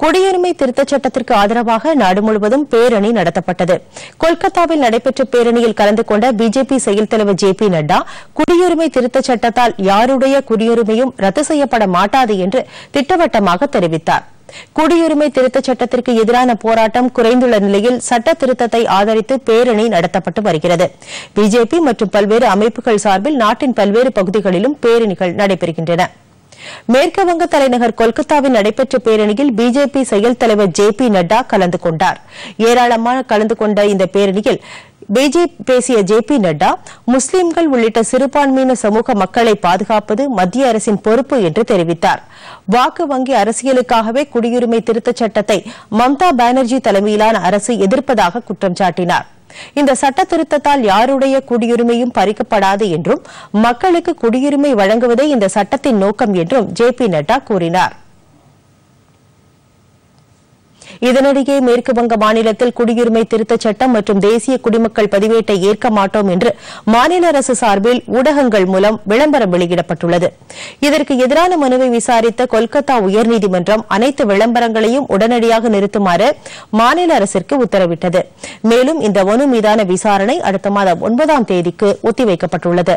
குடியுரிமை திருத்தச் சட்டத்திற்கு ஆதரவாக நாடு முழுவதும் பேரணி நடத்தப்பட்டது. கொல்கத்தாவில் நடைபெற்ற பேரணியில் கலந்து கொண்ட பிஜேபி செயல் தலைவர் ஜே பி நட்டா குடியுரிமை திருத்தச் சட்டத்தால் யாருடைய குடியுரிமையும் ரத்து செய்யப்பட மாட்டாது என்று திட்டவட்டமாக தெரிவித்தார். குடியுரிமை திருத்தச் சட்டத்திற்கு எதிரான போராட்டம் குறைந்துள்ள நிலையில் சட்ட திருத்தத்தை ஆதரித்து பேரணி நடத்தப்பட்டு வருகிறது. பிஜேபி மற்றும் பல்வேறு அமைப்புகள் சார்பில் நாட்டின் பல்வேறு பகுதிகளிலும் பேரணிகள் நடைபெறுகின்றன. மேற்கு வங்க தலைநகர் கொல்கத்தாவில் நடைபெற்ற பேரணியில் பிஜேபி செயல் தலைவர் ஜே பி நட்டா கலந்து கொண்டார். ஏராளமான கலந்து கொண்ட இந்த பேரணியில் பிஜேபி பேசிய ஜே பி நட்டா முஸ்லிம்கள் உள்ளிட்ட சிறுபான்மையின சமூக மக்களை பாதுகாப்பது மத்திய அரசின் பொறுப்பு என்று தெரிவித்தார். வாக்கு வங்கி அரசியலுக்காகவே குடியுரிமை திருத்தச் சட்டத்தை மம்தா பானர்ஜி தலைமையிலான அரசு எதிர்ப்பதாக குற்றம் சாட்டினாா் இந்த சட்ட திருத்தத்தால் யாருடைய குடியுரிமையும் பறிக்கப்படாது என்றும் மக்களுக்கு குடியுரிமை வழங்குவதே இந்த சட்டத்தின் நோக்கம் என்றும் ஜே பி நட்டா கூறினார். இதனிடையே மேற்கு வங்க மாநிலத்தில் குடியுரிமை திருத்தச் சட்டம் மற்றும் தேசிய குடிமக்கள் பதிவேட்டை ஏற்க மாட்டோம் என்று மாநில அரசு சார்பில் ஊடகங்கள் மூலம் விளம்பரம் வெளியிடப்பட்டுள்ளது. இதற்கு எதிரான மனுவை விசாரித்த கொல்கத்தா உயர்நீதிமன்றம் அனைத்து விளம்பரங்களையும் உடனடியாக நிறுத்துமாறு மாநில அரசிற்கு உத்தரவிட்டது. மேலும் இந்த மனு மீதான விசாரணை அடுத்த மாதம் ஒன்பதாம் தேதிக்கு ஒத்திவைக்கப்பட்டுள்ளது.